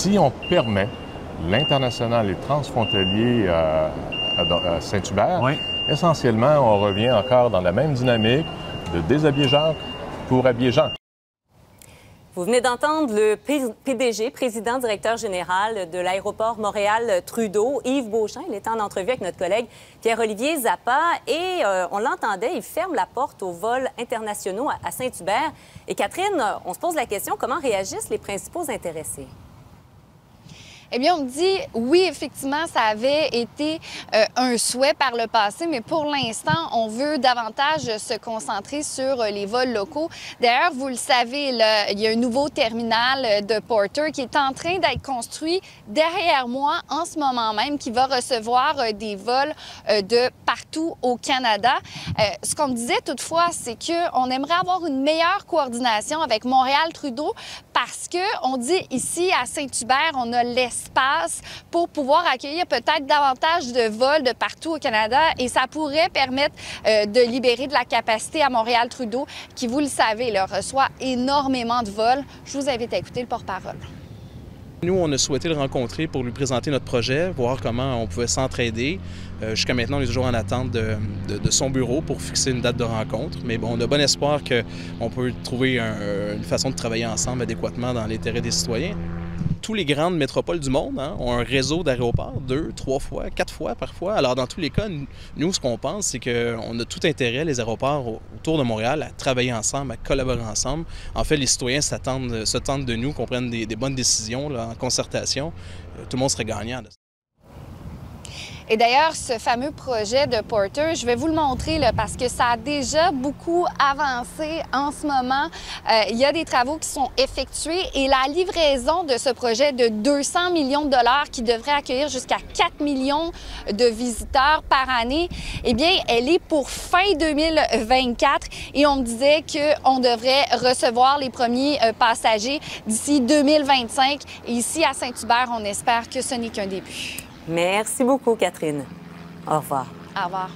si on permet l'international et transfrontalier à, à Saint-Hubert, Oui. essentiellement, on revient encore dans la même dynamique de déshabiller Jacques pour habiller Jean. Vous venez d'entendre le PDG, président directeur général de l'aéroport Montréal-Trudeau, Yves Beauchamp. Il était en entrevue avec notre collègue Pierre-Olivier Zappa et euh, on l'entendait, il ferme la porte aux vols internationaux à, à Saint-Hubert. Et Catherine, on se pose la question, comment réagissent les principaux intéressés? Eh bien, on me dit, oui, effectivement, ça avait été euh, un souhait par le passé, mais pour l'instant, on veut davantage se concentrer sur euh, les vols locaux. D'ailleurs, vous le savez, il y a un nouveau terminal euh, de Porter qui est en train d'être construit derrière moi en ce moment même, qui va recevoir des vols de partout au Canada. Ce qu'on me disait toutefois, c'est qu'on aimerait avoir une meilleure coordination avec Montréal-Trudeau parce que on dit ici à Saint-Hubert, on a l'espace pour pouvoir accueillir peut-être davantage de vols de partout au Canada et ça pourrait permettre euh, de libérer de la capacité à Montréal-Trudeau qui, vous le savez, là, reçoit énormément de vols. Je vous invite à écouter le porte-parole. Nous, on a souhaité le rencontrer pour lui présenter notre projet, voir comment on pouvait s'entraider. Euh, Jusqu'à maintenant, on est toujours en attente de, son bureau pour fixer une date de rencontre. Mais bon, on a bon espoir qu'on peut trouver un- une façon de travailler ensemble adéquatement dans l'intérêt des citoyens. Tous les grandes métropoles du monde hein, ont un réseau d'aéroports, deux, trois fois, quatre fois parfois. Alors, dans tous les cas, nous- ce qu'on pense, c'est qu'on a tout intérêt, les aéroports au- autour de Montréal, à travailler ensemble, à collaborer ensemble. En fait, les citoyens s'attendent, se de nous qu'on prenne des, bonnes décisions en concertation. Euh, Tout le monde serait gagnant. Et d'ailleurs, ce fameux projet de Porter, je vais vous le montrer là, parce que ça a déjà beaucoup avancé en ce moment. Euh, il y a des travaux qui sont effectués et la livraison de ce projet de 200 millions de dollars qui devrait accueillir jusqu'à 4 millions de visiteurs par année, eh bien, elle est pour fin 2024 et on disait qu'on devrait recevoir les premiers euh, passagers d'ici 2025. Et ici à Saint-Hubert, on espère que ce n'est qu'un début. Merci beaucoup, Catherine. Au revoir. Au revoir.